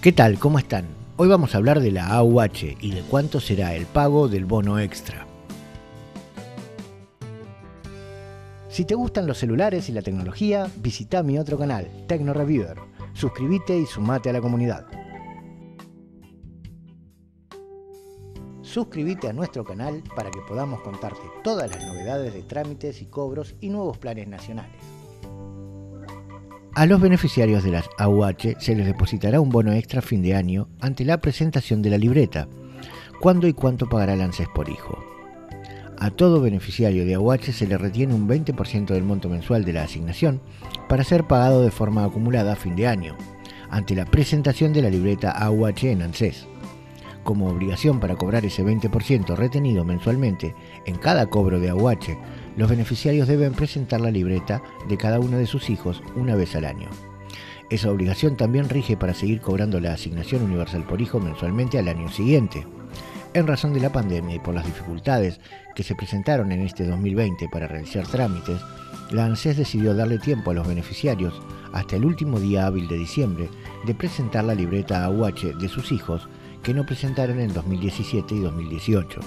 ¿Qué tal? ¿Cómo están? Hoy vamos a hablar de la AUH y de cuánto será el pago del bono extra. Si te gustan los celulares y la tecnología, visita mi otro canal, Tecno Reviewer. Suscríbete y sumate a la comunidad. Suscríbete a nuestro canal para que podamos contarte todas las novedades de trámites y cobros y nuevos planes nacionales. A los beneficiarios de las AUH se les depositará un bono extra fin de año ante la presentación de la libreta. ¿Cuándo y cuánto pagará el ANSES por hijo? A todo beneficiario de AUH se le retiene un 20% del monto mensual de la asignación para ser pagado de forma acumulada a fin de año, ante la presentación de la libreta AUH en ANSES. Como obligación para cobrar ese 20% retenido mensualmente en cada cobro de AUH, los beneficiarios deben presentar la libreta de cada uno de sus hijos una vez al año. Esa obligación también rige para seguir cobrando la asignación universal por hijo mensualmente al año siguiente. En razón de la pandemia y por las dificultades que se presentaron en este 2020 para realizar trámites, la ANSES decidió darle tiempo a los beneficiarios hasta el último día hábil de diciembre de presentar la libreta AUH de sus hijos que no presentaron en 2017 y 2018.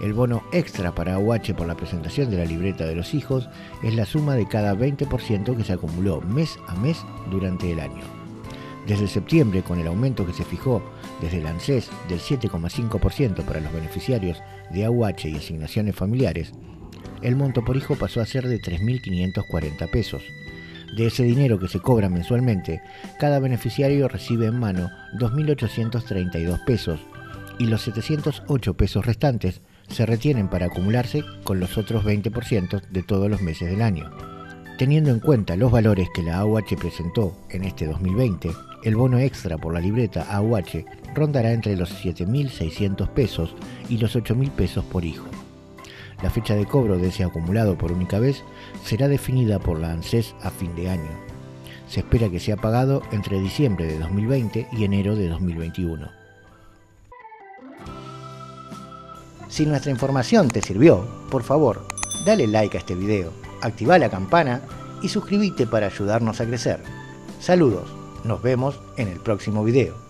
El bono extra para AUH por la presentación de la libreta de los hijos es la suma de cada 20% que se acumuló mes a mes durante el año. Desde septiembre, con el aumento que se fijó desde el ANSES del 7,5% para los beneficiarios de AUH y asignaciones familiares, el monto por hijo pasó a ser de 3.540 pesos. De ese dinero que se cobra mensualmente, cada beneficiario recibe en mano 2.832 pesos y los 708 pesos restantes se retienen para acumularse con los otros 20% de todos los meses del año. Teniendo en cuenta los valores que la AUH presentó en este 2020, el bono extra por la libreta AUH rondará entre los 7.600 pesos y los 8.000 pesos por hijo. La fecha de cobro de ese acumulado por única vez será definida por la ANSES a fin de año. Se espera que sea pagado entre diciembre de 2020 y enero de 2021. Si nuestra información te sirvió, por favor, dale like a este video, activa la campana y suscríbete para ayudarnos a crecer. Saludos, nos vemos en el próximo video.